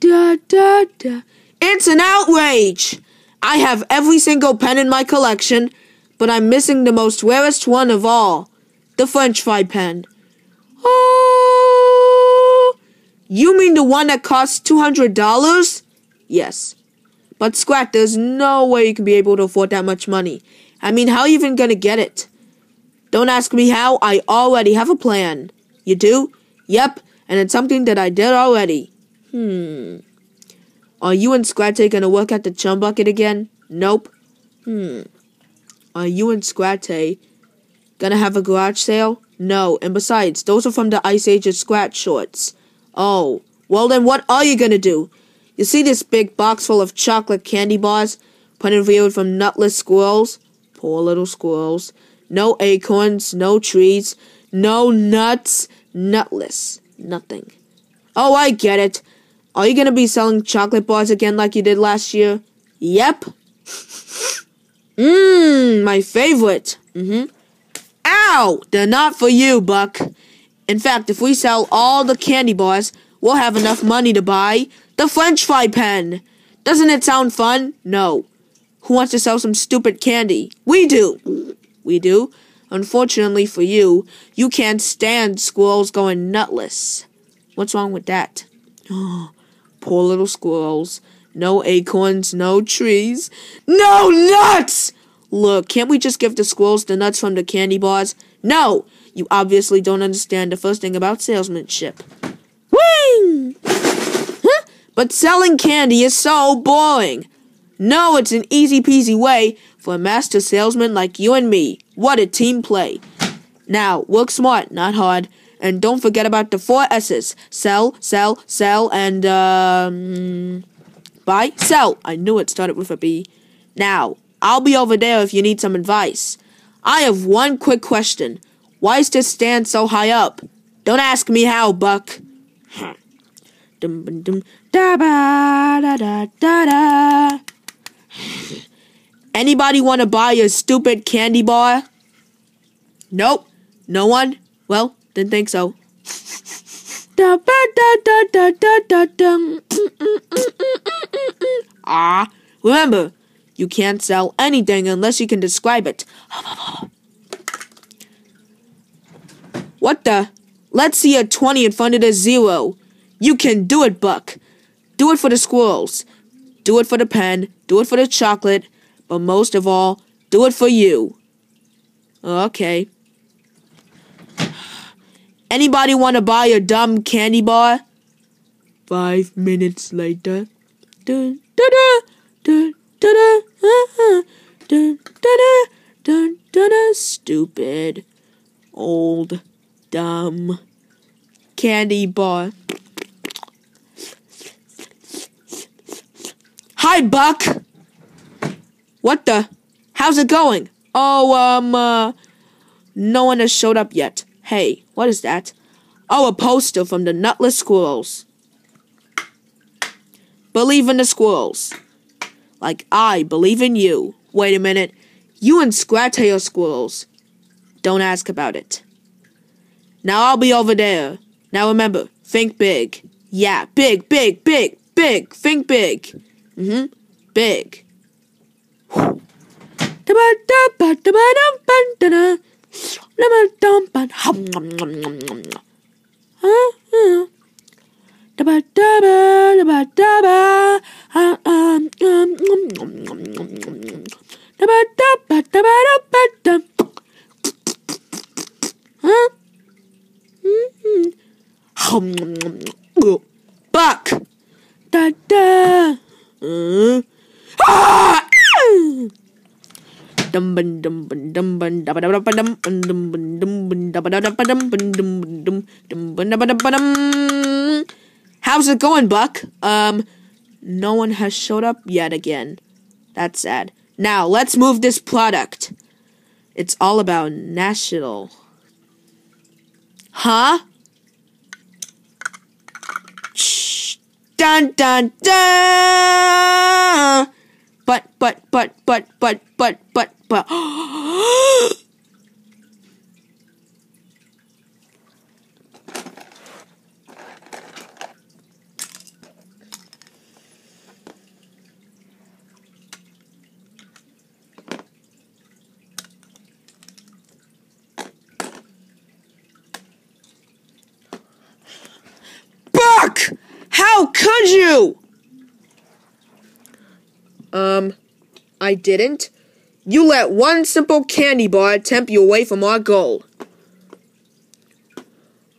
Da da da. It's an outrage! I have every single pen in my collection, but I'm missing the most rarest one of all the French fry pen. Oh! You mean the one that costs $200? Yes. But Scrat, there's no way you can be able to afford that much money. I mean, how are you even gonna get it? Don't ask me how, I already have a plan. You do? Yep, and it's something that I did already. Hmm. Are you and Scratty gonna work at the chum bucket again? Nope. Hmm. Are you and Scratty gonna have a garage sale? No, and besides, those are from the Ice Age of Scratch shorts. Oh, well then what are you gonna do? You see this big box full of chocolate candy bars, in real from nutless squirrels? Poor little squirrels. No acorns, no trees, no nuts, nutless, nothing. Oh, I get it. Are you gonna be selling chocolate bars again like you did last year? Yep. Mmm, my favorite. Mm-hmm. Ow! They're not for you, Buck. In fact, if we sell all the candy bars, we'll have enough money to buy the French fry pen. Doesn't it sound fun? No. Who wants to sell some stupid candy? We do. We do. Unfortunately for you, you can't stand squirrels going nutless. What's wrong with that? Poor little squirrels. No acorns, no trees, no nuts! Look, can't we just give the squirrels the nuts from the candy bars? No! You obviously don't understand the first thing about salesmanship. Wing! Huh? But selling candy is so boring. No, it's an easy peasy way for a master salesman like you and me. What a team play. Now, work smart, not hard. And don't forget about the four S's. Sell, sell, sell, and, um, buy, sell. I knew it started with a B. Now, I'll be over there if you need some advice. I have one quick question. Why is this stand so high up? Don't ask me how, Buck. dum dum da ba da da da da. Anybody want to buy a stupid candy bar? Nope. No one? Well, didn't think so. Ah, remember, you can't sell anything unless you can describe it. What the? Let's see a 20 in front of the zero. You can do it, Buck. Do it for the squirrels. Do it for the pen. Do it for the chocolate. But most of all, do it for you. Okay. Anybody want to buy a dumb candy bar? Five minutes later. Dun, da, da, dun, da, da, uh, dun, dun, stupid, old, dumb candy bar. Hi, Buck. What the? How's it going? Oh, um, uh, no one has showed up yet. Hey, what is that? Oh, a poster from the Nutless Squirrels. Believe in the squirrels. Like I believe in you. Wait a minute. You and Scrattail squirrels. Don't ask about it. Now I'll be over there. Now remember, think big. Yeah, big, big, big, big. Think big. Mm-hmm. Big. Buck. Da da. Uh. Ah! How's it going, Buck? Um, no one has showed up yet again. That's sad. Now let's move this product. It's all about national. Huh? Dun dun dun. But but but but but but but but Buck! How could you? Um, I didn't. You let one simple candy bar tempt you away from our goal.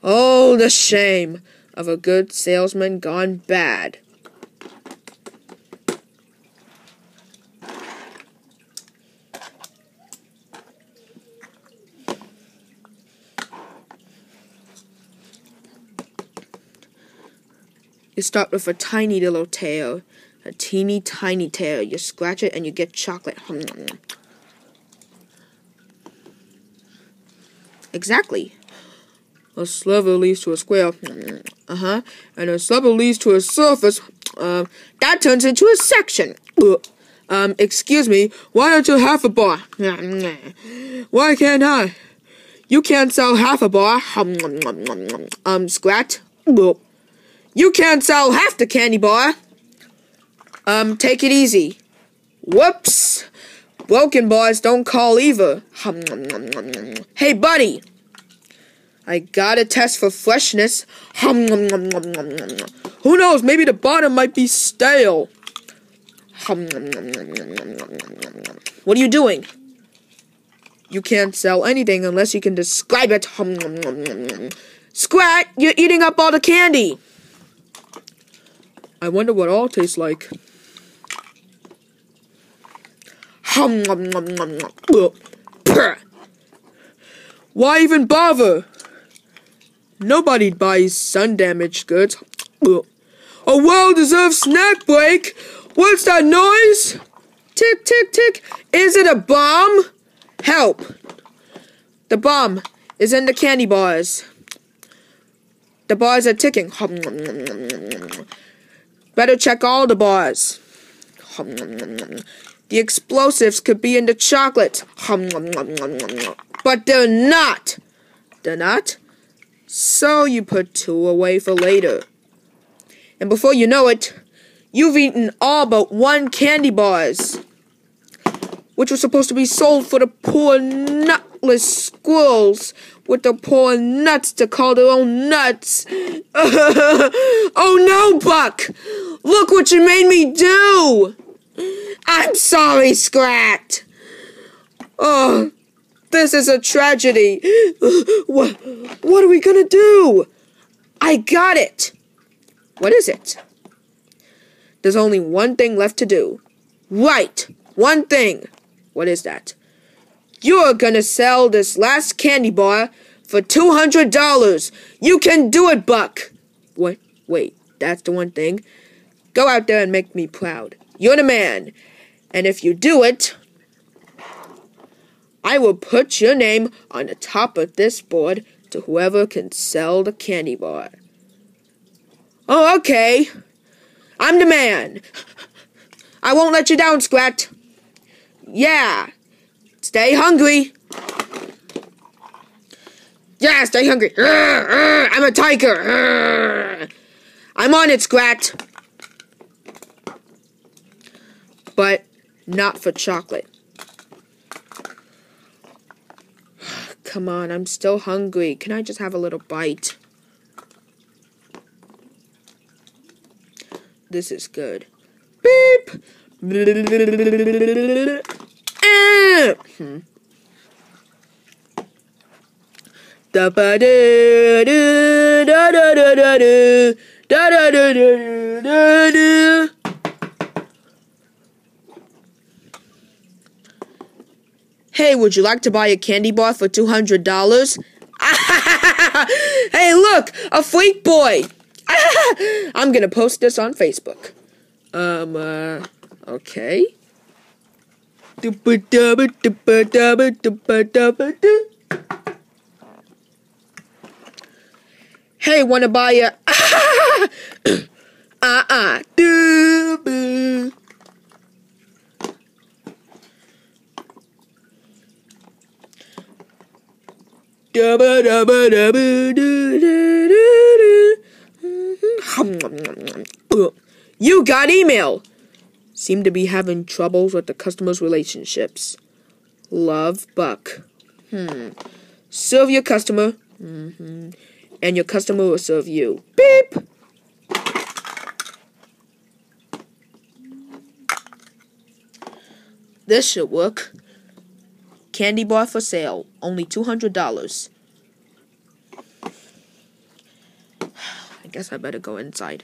Oh, the shame of a good salesman gone bad. You start with a tiny little tail. A teeny tiny tail. You scratch it and you get chocolate. Exactly. A sliver leads to a square. Uh huh. And a sliver leads to a surface. Um, that turns into a section. Um, excuse me, why don't you half a bar? Why can't I? You can't sell half a bar. Um, scratch. You can't sell half the candy bar. Um, take it easy. Whoops. Broken boys, don't call either. Hey, buddy. I got a test for freshness. Who knows? Maybe the bottom might be stale. What are you doing? You can't sell anything unless you can describe it. Scrat, you're eating up all the candy. I wonder what all tastes like. Why even bother? Nobody buys sun damaged goods. A well deserved snack break? What's that noise? Tick, tick, tick. Is it a bomb? Help. The bomb is in the candy bars. The bars are ticking. Better check all the bars. The explosives could be in the chocolate. But they're not. They're not? So you put two away for later. And before you know it, you've eaten all but one candy bars. Which were supposed to be sold for the poor nutless squirrels with the poor nuts to call their own nuts. oh no, Buck! Look what you made me do! I'm sorry, Scrat! Oh, this is a tragedy. What, what are we gonna do? I got it! What is it? There's only one thing left to do. Right! One thing! What is that? You're gonna sell this last candy bar for $200. You can do it, Buck. What? Wait, that's the one thing. Go out there and make me proud. You're the man. And if you do it, I will put your name on the top of this board to whoever can sell the candy bar. Oh, okay. I'm the man. I won't let you down, Scrat. Yeah. Stay hungry. Yeah, stay hungry. I'm a tiger. I'm on it, Scrat. But not for chocolate. Come on, I'm still hungry. Can I just have a little bite? This is good. Beep! Da ba da da da da da da da da da da da Hey, would you like to buy a candy bar for two hundred dollars? hey, look, a freak boy. I'm gonna post this on Facebook. Um, uh, okay. Hey, wanna buy a uh uh You got email! Seem to be having troubles with the customer's relationships. Love, Buck. Hmm. Serve your customer, mm -hmm. and your customer will serve you. Beep! This should work. Candy bar for sale. Only $200. I guess I better go inside.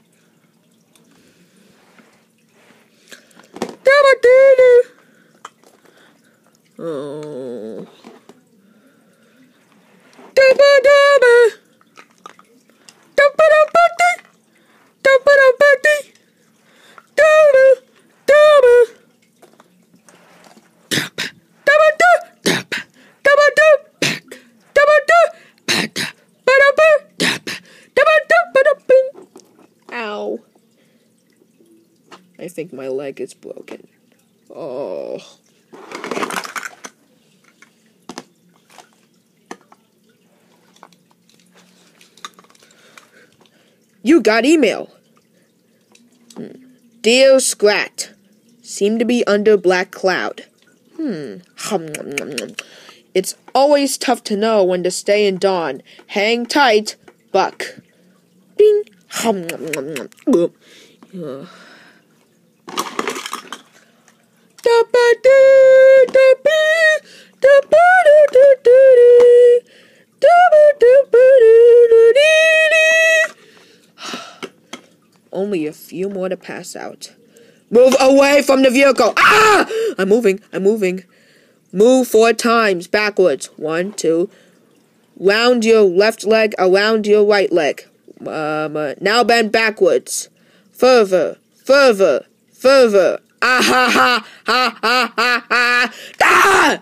Oh. Think my leg is broken. Oh. You got email. Hmm. Dear Scrat, seem to be under black cloud. Hmm. It's always tough to know when to stay in dawn. Hang tight, Buck. Bing. Only a few more to pass out. Move away from the vehicle! Ah! I'm moving, I'm moving. Move four times backwards. One, two. Round your left leg around your right leg. Um, uh, now bend backwards. Further, further, further. Ah ha ha ha ha ha ha! Ah!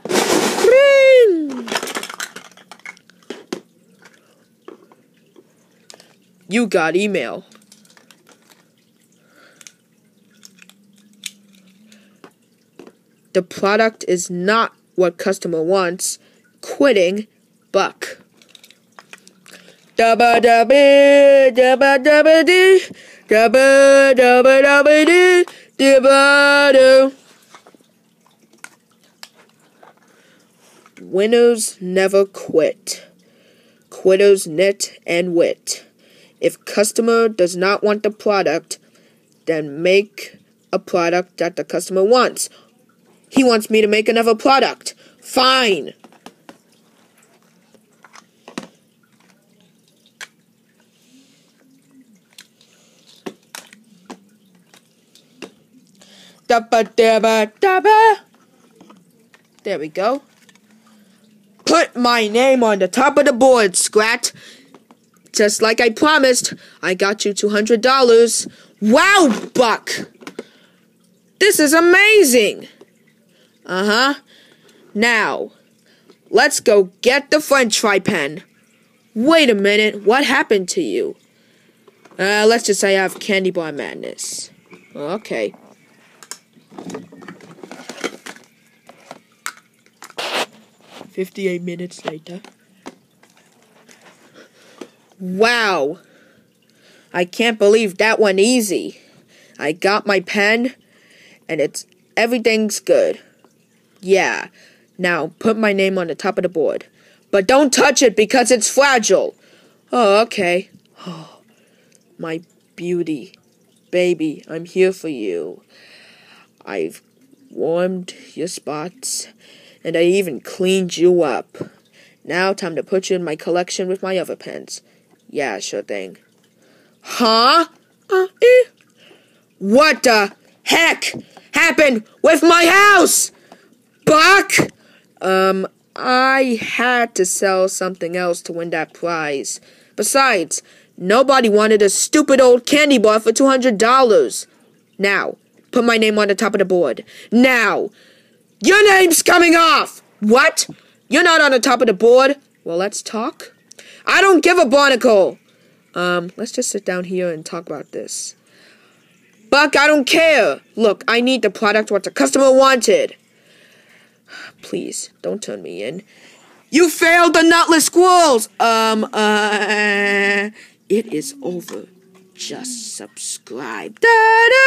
Ring! You got email. The product is not what customer wants. Quitting, buck. Dabba dabba dabba dabba dee dabba dabba dabba dee dabba do. Uh, winners never quit. Quitters knit and wit. If customer does not want the product, then make a product that the customer wants. He wants me to make another product. Fine. There we go. Put my name on the top of the board, Scrat. Just like I promised, I got you $200. Wow, Buck! This is amazing! Uh huh. Now, let's go get the french fry pen. Wait a minute, what happened to you? Uh, let's just say I have candy bar madness. Okay. Fifty-eight minutes later. Wow. I can't believe that went easy. I got my pen, and it's everything's good. Yeah. Now, put my name on the top of the board. But don't touch it because it's fragile. Oh, okay. Oh, my beauty. Baby, I'm here for you. I've warmed your spots, and I even cleaned you up. Now, time to put you in my collection with my other pens. Yeah, sure thing. Huh? Uh, eh. What the heck happened with my house? Buck! Um, I had to sell something else to win that prize. Besides, nobody wanted a stupid old candy bar for $200. Now, put my name on the top of the board. Now! Your name's coming off! What? You're not on the top of the board? Well, let's talk. I don't give a barnacle! Um, let's just sit down here and talk about this. Buck, I don't care! Look, I need the product what the customer wanted. Please, don't turn me in. You failed the nutless squirrels! Um, uh, it is over. Just subscribe. Da!